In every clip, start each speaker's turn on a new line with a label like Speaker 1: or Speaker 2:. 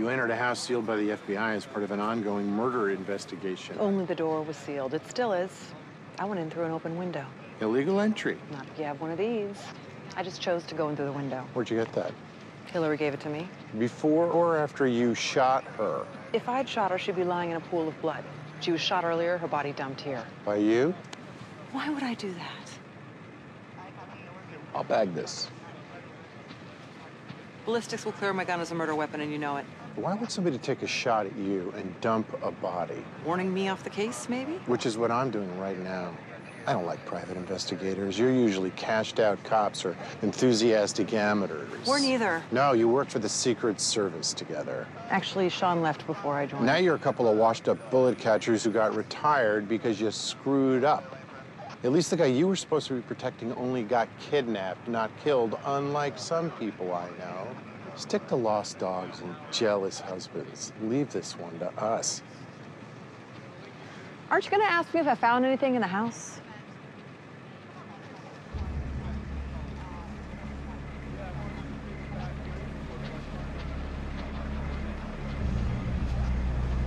Speaker 1: You entered a house sealed by the FBI as part of an ongoing murder investigation.
Speaker 2: Only the door was sealed. It still is. I went in through an open window.
Speaker 1: Illegal entry.
Speaker 2: Not if you have one of these. I just chose to go in through the window.
Speaker 1: Where'd you get that?
Speaker 2: Hillary gave it to me.
Speaker 1: Before or after you shot her?
Speaker 2: If I'd shot her, she'd be lying in a pool of blood. She was shot earlier, her body dumped here.
Speaker 1: By you?
Speaker 2: Why would I do that?
Speaker 1: I'll bag this.
Speaker 2: Ballistics will clear my gun as a murder weapon, and you know it.
Speaker 1: Why would somebody take a shot at you and dump a body?
Speaker 2: Warning me off the case, maybe?
Speaker 1: Which is what I'm doing right now. I don't like private investigators. You're usually cashed out cops or enthusiastic amateurs.
Speaker 2: We're neither.
Speaker 1: No, you work for the Secret Service together.
Speaker 2: Actually, Sean left before I joined.
Speaker 1: Now you're a couple of washed up bullet catchers who got retired because you screwed up. At least the guy you were supposed to be protecting only got kidnapped, not killed, unlike some people I know. Stick to lost dogs and jealous husbands. Leave this one to us.
Speaker 2: Aren't you going to ask me if I found anything in the house?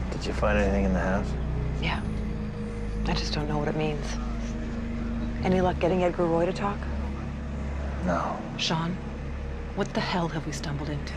Speaker 3: Did you find anything in the house?
Speaker 2: Yeah. I just don't know what it means. Any luck getting Edgar Roy to talk?
Speaker 3: No.
Speaker 2: Sean, what the hell have we stumbled into?